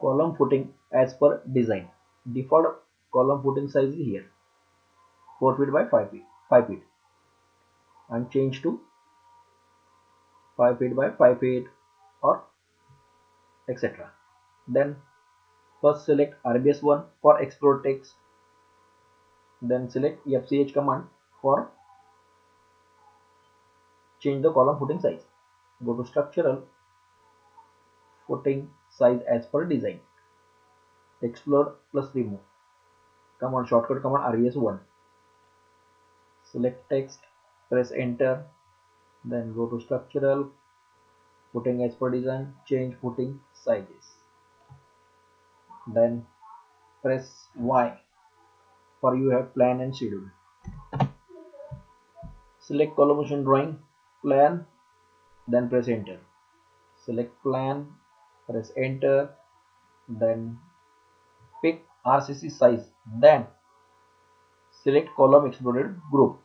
column footing as per design. Default column footing size is here. 4 feet by 5 feet 5 feet. And change to 5 feet by 5 feet or etc then first select rbs1 for explore text. Then select fch command for change the column footing size. Go to structural footing size as per design. Explore plus remove. Command shortcut command rbs1 select text press enter then go to structural footing as per design change footing sizes. Then press y for you have plan and schedule. Select column motion drawing plan then press enter. Select plan press enter then pick RCC size then select column exploded group.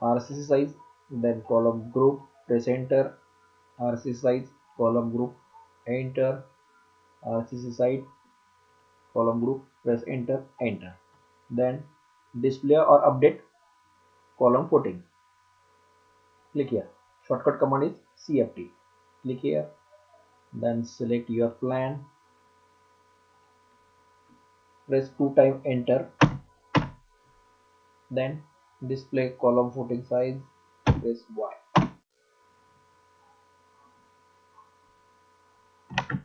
RCC size then column group press enter RCC size column group enter RCC size column group press enter enter. Then display or update column footing click here. Shortcut command is cft click here then select your plan. Press two time enter. Then display column footing size press y